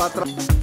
pra trás.